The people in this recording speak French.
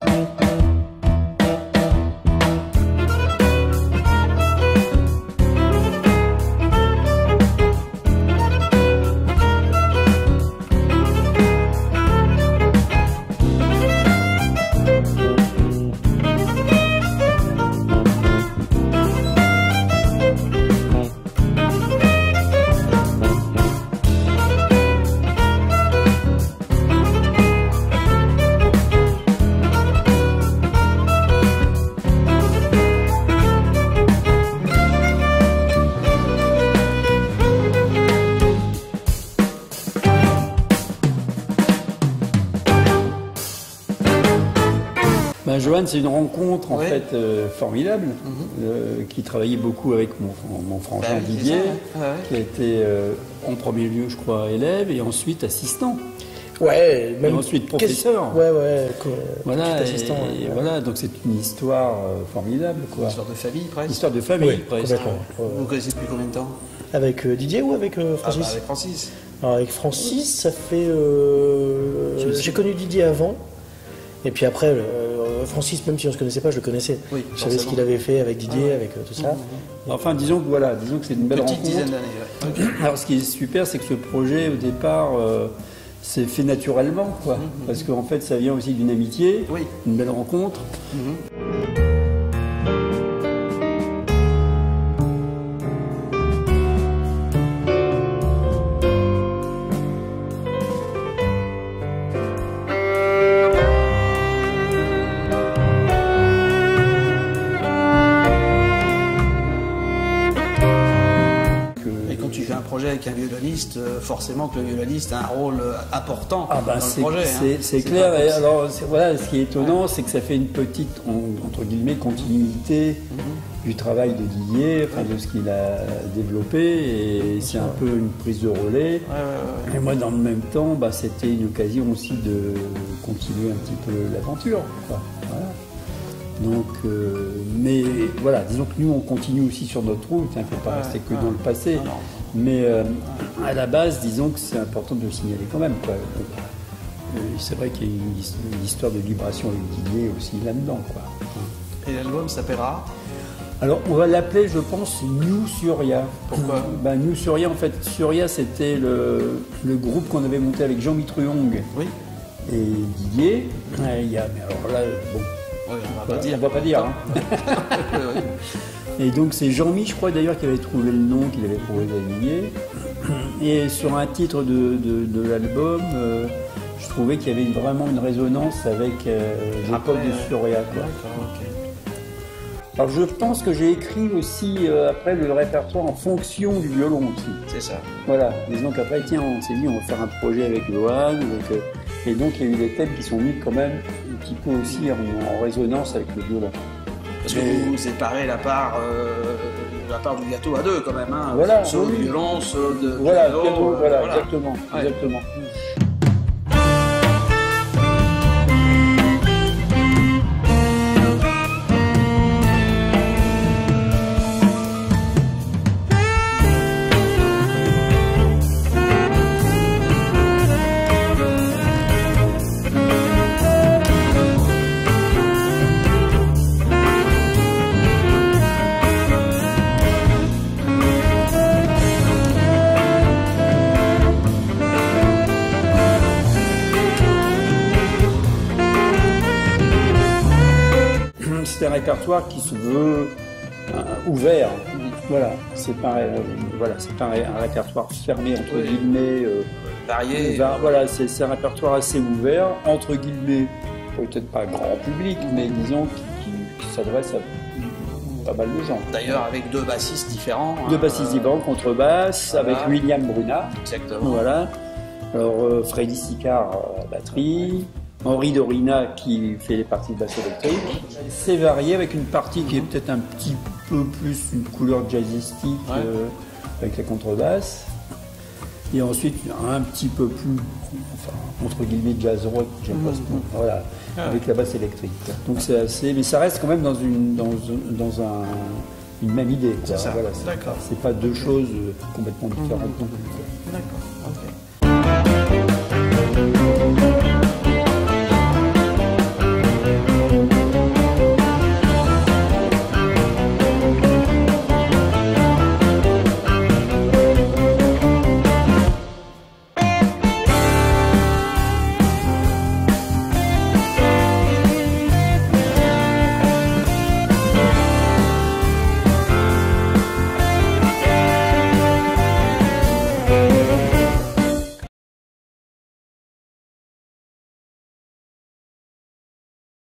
Bye. Ben, Johan, c'est une rencontre en fait euh, formidable, euh, qui travaillait beaucoup avec mon, mon frangin Mhm. Bah c'est Didier, ça, ouais. Qui a été euh, en premier lieu, je crois, élève et ensuite assistant. Ouais, même. Et ensuite professeur. Ouais, ouais. quoi, Voilà, petit et, assistant, et ouais. voilà, donc c'est une histoire euh, formidable, quoi. Histoire de famille, presque. Histoire de famille, Oui, presque. Vous connaissez depuis combien de temps? Avec euh, Didier ou avec euh, Ah, bah, Francis Avec Francis. Alors, avec Francis, ça fait. euh, J'ai connu Didier avant. Et puis après, euh, Francis, même si on ne se connaissait pas, je le connaissais. Oui, je savais ce qu'il avait fait avec Didier, avec euh, tout ça. Enfin, disons que voilà, disons que c'est une belle Petite rencontre. dizaine d'années. ouais. Alors, ce qui est super, c'est que ce projet, au départ, euh, s'est fait naturellement, quoi. Parce qu'en fait, ça vient aussi d'une amitié, Oui. une belle rencontre. Tu fais un projet avec un violoniste, euh, forcément que le violoniste a un rôle euh, important Ah bah dans le projet. c'est- hein. clair. Et alors voilà, ce qui est étonnant, c'est que ça fait une petite en- entre guillemets continuité du travail de Didier, enfin, de ce qu'il a développé, et c'est un peu une prise de relais. Ouais. Et moi, dans le même temps, bah, c'était une occasion aussi de continuer un petit peu l'aventure. Voilà. Donc, euh, mais voilà, disons que nous, on continue aussi sur notre route, hein, il ne faut pas rester que dans le passé. Non, non. Mais euh, à la base, disons que c'est important de le signaler quand même. euh, c'est vrai qu'il y a une, his- une histoire de vibration avec Didier aussi là-dedans. quoi. Et l'album s'appellera Alors, on va l'appeler, je pense, New Surya. Pourquoi ben, New Surya, en fait, Surya, c'était le, le groupe qu'on avait monté avec Jean Mitruong Oui. et Didier. Il y a, mais alors là, bon, Oui, on va on pas dire. va pas dire. hein. Et donc c'est Jean-Mi, je crois d'ailleurs, qui avait trouvé le nom qu'il avait proposé à. Et sur un titre de, de- de l'album, euh, je trouvais qu'il y avait vraiment une résonance avec euh, l'époque du. Surya. Alors je pense que j'ai écrit aussi euh, après le répertoire en fonction du violon aussi. C'est ça. Voilà, disons qu'après, tiens, on s'est dit, on va faire un projet avec Johan. donc, euh, et donc il y a eu des thèmes qui sont mis quand même un petit peu aussi en, en résonance avec le violon. Parce que vous séparez la part, euh, la part du gâteau à deux quand même. Hein. Voilà, Solo oui. de violon, de Voilà, piano, piano, euh, voilà, exactement, Ouais. exactement. C'est un répertoire qui se veut euh, ouvert. Voilà, c'est pas, euh, voilà, c'est pas un, répertoire fermé entre Oui. guillemets. euh, Varié. voilà, c'est un répertoire assez ouvert entre guillemets, peut-être pas grand public, mais disons qui, qui- qui s'adresse à pas mal de gens. D'ailleurs, avec deux bassistes différents. Deux hein, bassistes euh, différents, contrebasse, voilà. avec William Bruna. Exactement. Voilà. Alors, euh, Freddy Sicard batterie. Henri Dorina qui fait les parties de basse électrique. C'est varié avec une partie qui est peut-être un petit peu plus une couleur jazzistique Ouais. euh, avec la contrebasse. Et ensuite un petit peu plus, enfin, entre guillemets, jazz rock, j'aime pas ce mot. Voilà, avec la basse électrique. Donc c'est assez, mais ça reste quand même dans une, dans, dans un, une même idée. C'est ça. Voilà, pas deux choses euh, complètement différentes quoi. D'accord.